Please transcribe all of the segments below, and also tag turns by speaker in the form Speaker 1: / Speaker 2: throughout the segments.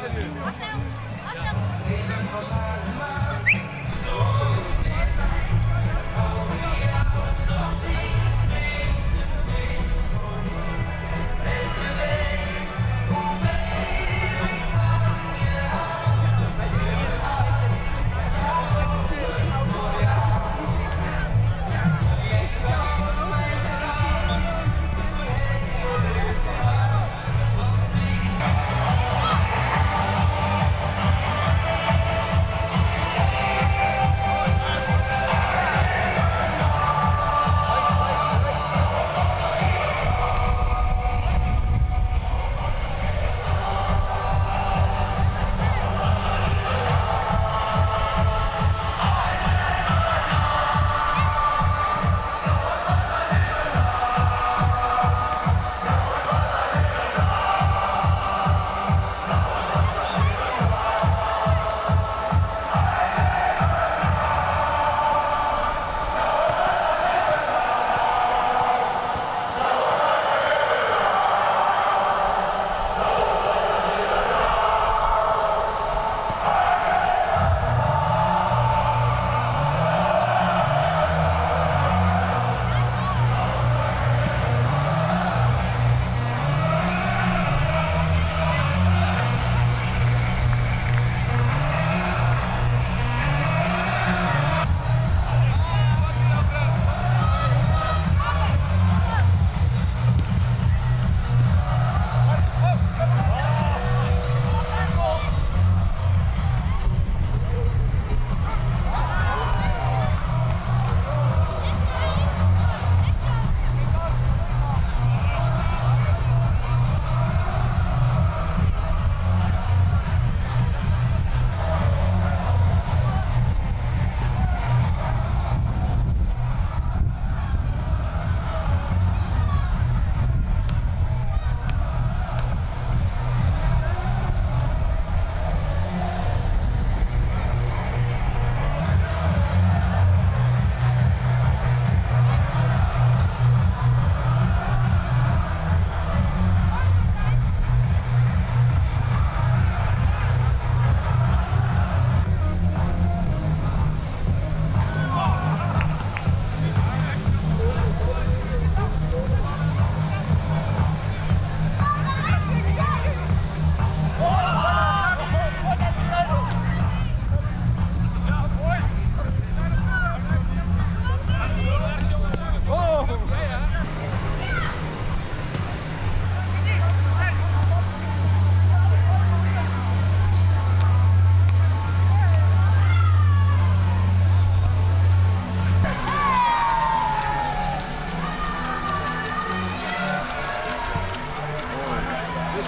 Speaker 1: 足を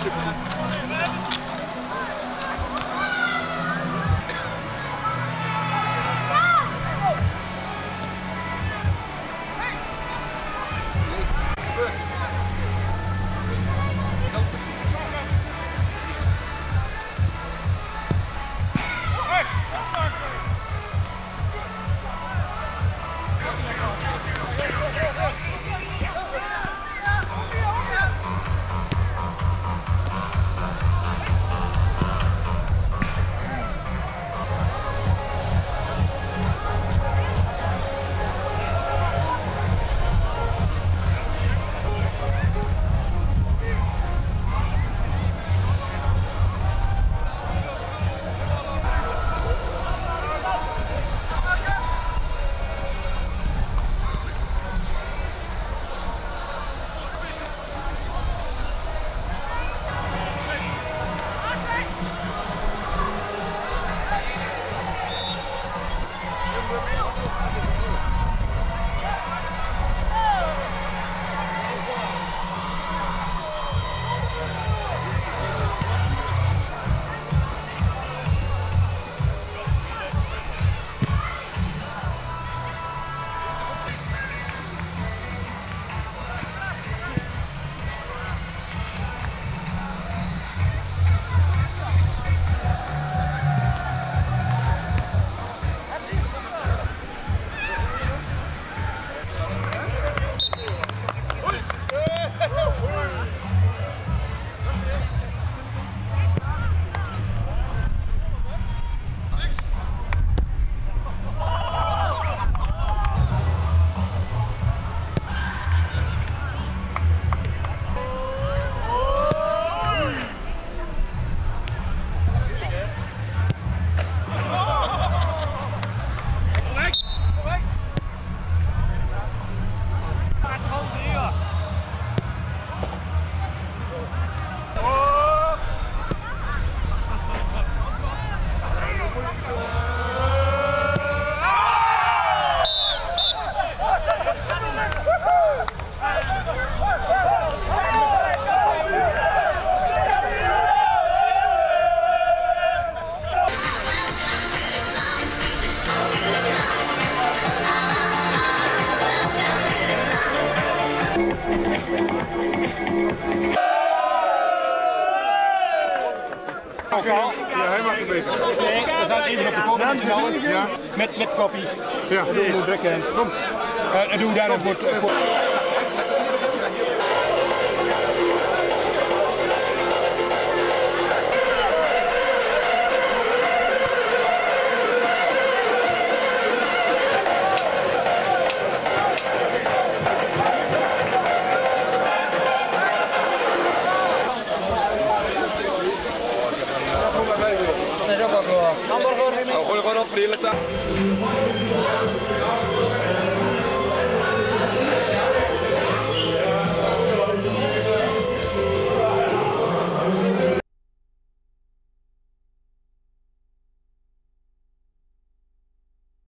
Speaker 1: Gracias.
Speaker 2: Ja, hij mag
Speaker 3: beter. We zijn even op de kop
Speaker 2: Ja.
Speaker 3: Met, met koffie.
Speaker 2: Ja.
Speaker 3: Doen we Kom. Eh, en doen we daar een.
Speaker 2: Eh,